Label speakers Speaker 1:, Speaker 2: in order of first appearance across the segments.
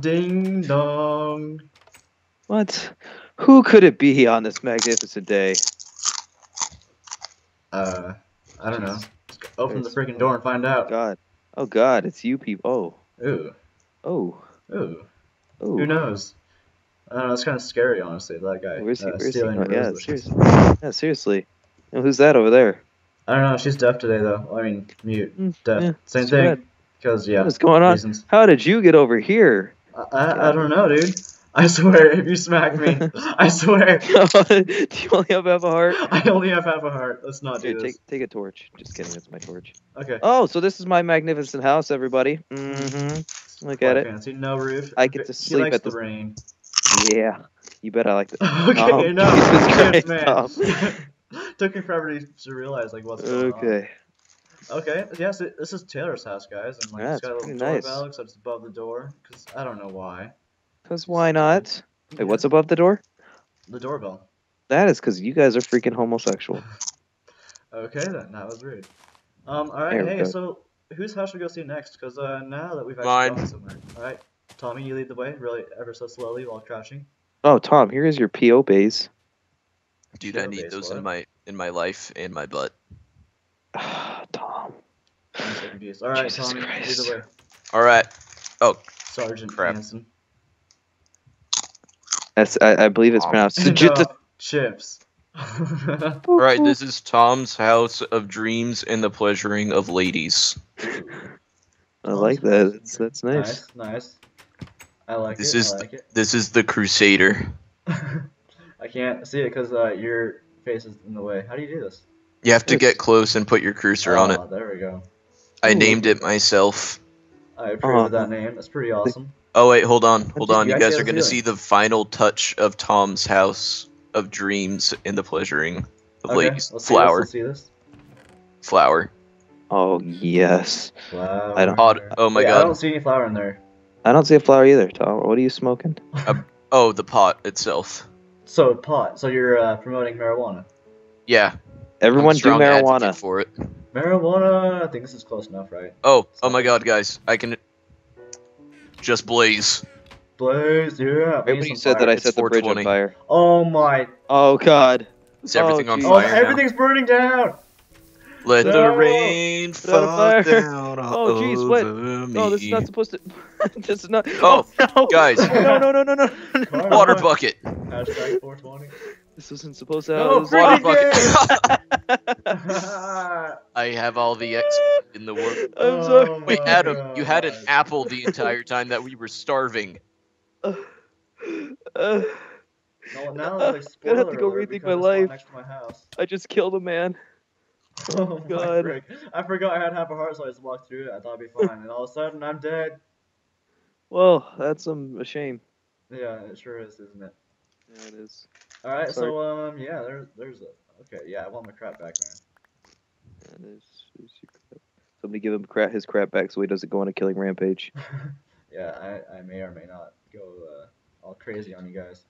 Speaker 1: Ding dong.
Speaker 2: What? Who could it be on this magnificent day?
Speaker 1: Uh, I don't know. Go open the freaking door and find out.
Speaker 2: God. Oh God, it's you people. Oh.
Speaker 1: Ooh,
Speaker 2: Oh. Oh.
Speaker 1: ooh.
Speaker 2: Oh.
Speaker 1: Who knows? I don't know. It's kind of scary, honestly. That guy
Speaker 2: Where's he?
Speaker 1: uh,
Speaker 2: Where's he?
Speaker 1: stealing
Speaker 2: going? Yeah, seriously. Yeah, seriously. Now, who's that over there?
Speaker 1: I don't know. She's deaf today, though. I mean, mute,
Speaker 2: Mm,
Speaker 1: deaf.
Speaker 2: yeah,
Speaker 1: Same thing.
Speaker 2: bad.
Speaker 1: Because yeah,
Speaker 2: What's going on?
Speaker 1: reasons.
Speaker 2: How did you get over here?
Speaker 1: I, I, don't know, dude. I swear, if you smack me, I swear,
Speaker 2: do you only have half a heart?
Speaker 1: I only have half a heart. Let's not do this.
Speaker 2: take take a torch. Just kidding, it's my torch.
Speaker 1: Okay.
Speaker 2: Oh, so this is my magnificent house, everybody. Mm-hmm. Look
Speaker 1: Quite
Speaker 2: at it.
Speaker 1: No roof.
Speaker 2: I get to sleep at
Speaker 1: the
Speaker 2: the-
Speaker 1: rain.
Speaker 2: Yeah. You bet I like it.
Speaker 1: okay,
Speaker 2: Oh,
Speaker 1: no.
Speaker 2: Jesus Christ,
Speaker 1: man. Took me forever to, to realize like what's going on.
Speaker 2: Okay.
Speaker 1: Okay. Yes, it, this is Taylor's house, guys, and like
Speaker 2: Yeah,
Speaker 1: it's got a little
Speaker 2: nice.
Speaker 1: doorbell except it's above the door because I don't know why.
Speaker 2: Cause why not? Wait, what's above the door?
Speaker 1: The doorbell.
Speaker 2: That is because you guys are freaking homosexual.
Speaker 1: Okay, then that was rude. Um. All right.
Speaker 2: There
Speaker 1: Hey,
Speaker 2: go.
Speaker 1: so whose house should we go see next? Because uh, now that we've actually
Speaker 3: Mine.
Speaker 1: gone somewhere. All right. Tommy, you lead the way, really ever so slowly while crouching.
Speaker 2: Oh, Tom, here is your PO base.
Speaker 3: Dude, I need those
Speaker 1: what?
Speaker 3: in my in my life and my butt.
Speaker 2: Tom.
Speaker 1: I'm so confused. All right,
Speaker 2: Jesus
Speaker 1: Tommy, lead
Speaker 2: Christ.
Speaker 1: the way.
Speaker 3: All right.
Speaker 1: Oh, Sergeant
Speaker 3: Crap.
Speaker 1: Hansen.
Speaker 2: That's I, I believe it's pronounced
Speaker 1: no,
Speaker 2: Sujita.
Speaker 1: chips.
Speaker 3: All right. This is Tom's house of dreams and the pleasuring of ladies.
Speaker 2: I like that. That's that's nice.
Speaker 1: nice, nice. I like
Speaker 3: This
Speaker 1: it.
Speaker 3: is
Speaker 1: I like it.
Speaker 3: This is the Crusader.
Speaker 1: I can't see it because uh, your face is in the way. How do you do this?
Speaker 3: You have to
Speaker 2: Yes.
Speaker 3: get close and put your cursor on it.
Speaker 1: Oh, There we go.
Speaker 3: I
Speaker 2: Ooh.
Speaker 3: named it myself.
Speaker 1: I approve
Speaker 2: Aw.
Speaker 1: of that name. That's pretty awesome.
Speaker 3: Oh wait, hold on, hold on.
Speaker 1: you
Speaker 3: You guys
Speaker 1: actually
Speaker 3: are gonna see the final touch of Tom's house of dreams and the pleasuring of
Speaker 1: Okay,
Speaker 3: ladies.
Speaker 1: let's see
Speaker 3: Flower,
Speaker 1: This, let's see this.
Speaker 3: flower.
Speaker 2: Oh yes.
Speaker 1: Flower.
Speaker 2: I don't-
Speaker 3: Odd- oh my
Speaker 1: Wait, I don't see any flower in there.
Speaker 2: I don't see a flower either, Tom. What are you smoking?
Speaker 3: Oh, the pot itself.
Speaker 1: So pot. So you're uh, promoting marijuana.
Speaker 3: Yeah. I'm
Speaker 2: Everyone
Speaker 3: a
Speaker 2: do marijuana.
Speaker 3: for it.
Speaker 1: Marijuana. I think this is close enough, right?
Speaker 3: Oh, oh my god, guys. I can just blaze.
Speaker 1: Blaze. Yeah. we
Speaker 2: Right
Speaker 1: need
Speaker 2: when you
Speaker 1: some
Speaker 2: said that. I
Speaker 3: It's
Speaker 2: set the bridge on fire.
Speaker 1: Oh my.
Speaker 2: Oh God.
Speaker 3: Is everything
Speaker 2: Oh,
Speaker 3: on
Speaker 2: geez.
Speaker 1: Oh,
Speaker 3: fire now?
Speaker 1: everything's burning down.
Speaker 3: Let
Speaker 1: No.
Speaker 3: the rain
Speaker 2: Put out a
Speaker 3: fall
Speaker 2: fire.
Speaker 3: down
Speaker 2: Oh, jeez, what?
Speaker 3: over
Speaker 2: No, this is not supposed to. this is not.
Speaker 3: Oh, oh
Speaker 2: no.
Speaker 3: guys.
Speaker 2: No, no, no, no, no. no.
Speaker 3: Water bucket.
Speaker 1: Hashtag 420.
Speaker 2: This wasn't supposed to.
Speaker 1: No,
Speaker 2: this was-
Speaker 3: Water bucket. I have all the X in the world.
Speaker 2: I'm sorry.
Speaker 1: Oh
Speaker 3: Wait,
Speaker 1: my
Speaker 3: Adam, you had an apple the entire time that we were starving.
Speaker 2: Uh,
Speaker 1: No, now like
Speaker 2: Gonna have to go rethink my life.
Speaker 1: Next to my house.
Speaker 2: I just killed a man.
Speaker 1: Oh my
Speaker 2: God.
Speaker 1: frick. I forgot I had half a heart, so I just walked through it. I thought I'd be fine, and all of a sudden I'm dead.
Speaker 2: Well, that's um, a shame.
Speaker 1: Yeah, it sure is, isn't it?
Speaker 2: Yeah, it is.
Speaker 1: All right, so um, yeah, there's there's a okay, yeah, I want my crap back,
Speaker 2: Yeah, it is. It's your crap. Somebody give him crap, his crap back so he doesn't go on a killing rampage.
Speaker 1: yeah, I I may or may not go uh, all crazy on you guys.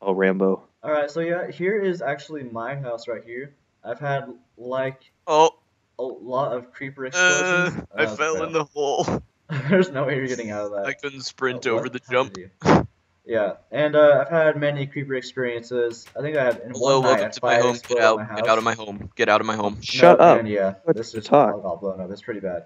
Speaker 2: Oh, Rambo.
Speaker 1: All right, so yeah, here is actually my house right here. I've had like
Speaker 3: Oh,
Speaker 1: a lot of creeper
Speaker 3: uh,
Speaker 1: explosions.
Speaker 3: I
Speaker 1: Uh,
Speaker 3: fell in the hole.
Speaker 1: There's no way you're getting out of that.
Speaker 3: I couldn't sprint
Speaker 1: Oh,
Speaker 3: over the
Speaker 1: happened
Speaker 3: jump.
Speaker 1: To you? Yeah, and uh, I've had many creeper experiences. I think I had in
Speaker 3: Hello,
Speaker 1: one I
Speaker 3: welcome
Speaker 1: had
Speaker 3: to my
Speaker 1: five
Speaker 3: home.
Speaker 1: explode
Speaker 3: Get
Speaker 1: at
Speaker 3: out!
Speaker 1: my
Speaker 3: Get out of my home! Get out of my home!
Speaker 2: Shut
Speaker 1: No,
Speaker 2: up.
Speaker 1: man, yeah,
Speaker 2: What
Speaker 1: this
Speaker 2: is
Speaker 1: just
Speaker 2: talk?
Speaker 1: all got blown up. It's pretty bad.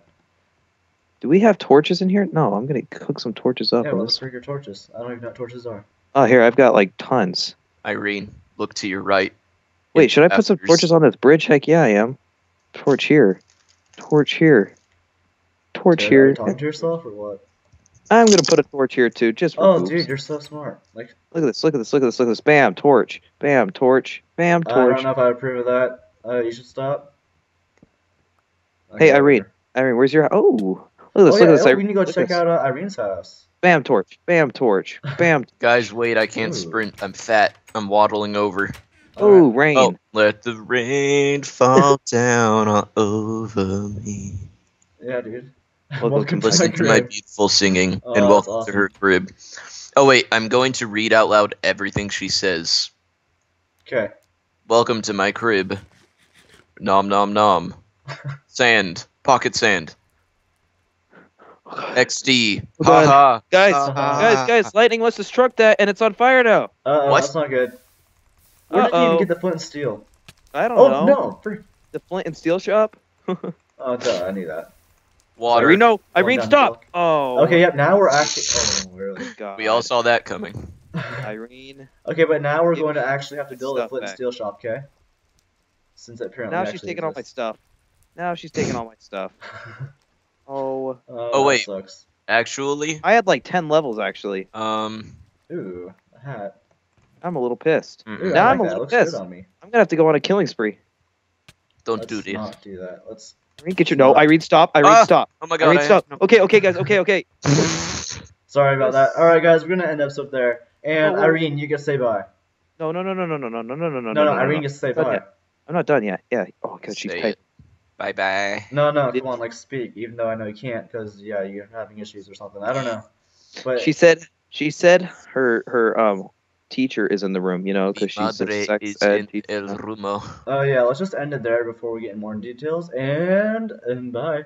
Speaker 2: Do we have torches in here? No, I'm gonna cook some torches up.
Speaker 1: yeah,
Speaker 2: on
Speaker 1: well, let's bring your torches. I don't even know what torches are.
Speaker 2: Oh, here I've got like tons.
Speaker 3: Irene, look to your right.
Speaker 2: Wait, should I put some torches on this bridge? Heck yeah, I am. Torch here. Torch here. Torch
Speaker 1: Taylor, are
Speaker 2: here.
Speaker 1: you talking to yourself or what?
Speaker 2: I'm gonna put a torch here too, just for
Speaker 1: Oh,
Speaker 2: poops.
Speaker 1: dude, you're so smart. Like,
Speaker 2: Look at this, look at this, look at this, look at this. Bam, torch. Bam, torch. Bam, torch.
Speaker 1: I don't know if I approve of that. Uh, you should stop.
Speaker 2: Hey, Irene.
Speaker 1: whatever.
Speaker 2: Irene, where's your Oh, look at this,
Speaker 1: Oh,
Speaker 2: look
Speaker 1: yeah,
Speaker 2: at this.
Speaker 1: oh, we need to go
Speaker 2: look
Speaker 1: check
Speaker 2: this.
Speaker 1: out uh, Irene's house.
Speaker 2: Bam, torch. Bam, torch. Bam.
Speaker 3: Guys, wait! I can't
Speaker 1: Ooh.
Speaker 3: sprint. I'm fat. I'm waddling over.
Speaker 2: Oh, rain.
Speaker 3: Oh, let the rain fall down all over me.
Speaker 1: Yeah, dude.
Speaker 2: Welcome to
Speaker 3: Listen to my
Speaker 1: crib.
Speaker 3: beautiful singing,
Speaker 1: Oh,
Speaker 3: and welcome
Speaker 1: awesome.
Speaker 3: to her crib. Oh wait, I'm going to read out loud everything she says.
Speaker 1: Okay.
Speaker 3: Welcome to my crib. Nom nom nom. Sand. Pocket sand. XD.
Speaker 2: Oh, God.
Speaker 3: Haha.
Speaker 2: Guys,
Speaker 3: Uh,
Speaker 2: guys, guys! Lightning must have struck that, and it's on fire now.
Speaker 1: Uh oh,
Speaker 3: What?
Speaker 1: that's not good. Where did you even get the flint and steel?
Speaker 2: I don't
Speaker 1: Oh
Speaker 2: know.
Speaker 1: no! Free.
Speaker 2: The flint and steel shop.
Speaker 1: Oh duh, I knew that.
Speaker 3: Water.
Speaker 2: Irene, no, Irene,
Speaker 1: down
Speaker 2: stop! Oh.
Speaker 1: Okay, yep. Now we're actually. Oh really?
Speaker 2: God.
Speaker 3: We all saw that coming.
Speaker 2: Irene.
Speaker 1: okay, but now we're going to actually have to build a flint and steel shop, okay? Since apparently
Speaker 2: Now she's
Speaker 1: actually
Speaker 2: taking all my stuff. Now she's taking all my stuff. Oh.
Speaker 1: oh,
Speaker 3: Oh, wait.
Speaker 1: Sucks.
Speaker 3: Actually,
Speaker 2: I had like ten levels actually.
Speaker 3: um,
Speaker 1: Ooh, a hat.
Speaker 2: I'm a little pissed.
Speaker 1: Ooh,
Speaker 3: mm-mm.
Speaker 2: Now
Speaker 1: I
Speaker 2: I'm a
Speaker 1: that.
Speaker 2: little
Speaker 1: looks
Speaker 2: pissed.
Speaker 1: on me.
Speaker 2: I'm gonna have to go on a killing spree.
Speaker 3: don't
Speaker 1: Let's
Speaker 3: do this.
Speaker 1: not do that. Let's.
Speaker 2: Irene, get your no.
Speaker 1: Stop.
Speaker 2: Irene, stop. Irene,
Speaker 3: Ah,
Speaker 2: stop.
Speaker 3: Oh my god.
Speaker 2: Irene,
Speaker 3: I-
Speaker 2: stop. Okay, okay, guys. Okay, okay.
Speaker 1: Sorry about that. All right, guys, we're gonna end episode there. And
Speaker 2: Oh, oh.
Speaker 1: Irene, you get to say bye.
Speaker 2: No, no, no, no, no, no, no, no, no, no,
Speaker 1: No,
Speaker 2: no,
Speaker 1: no,
Speaker 2: no,
Speaker 1: Irene gets to say bye.
Speaker 2: yet. I'm not done yet. Yeah. Oh, god, she's
Speaker 3: Say
Speaker 2: tight.
Speaker 3: it. Bye bye.
Speaker 1: No, no,
Speaker 2: Did-
Speaker 1: come on, like speak. Even though I know you can't, because yeah, you're having issues or something. I don't know. But
Speaker 2: She said. She said her her um teacher is in the room. You know, because she's
Speaker 3: Madre
Speaker 2: a sex
Speaker 3: is
Speaker 2: ed
Speaker 3: in
Speaker 2: teacher.
Speaker 3: el rumo.
Speaker 1: oh yeah, let's just end it there before we get in more details. And and bye.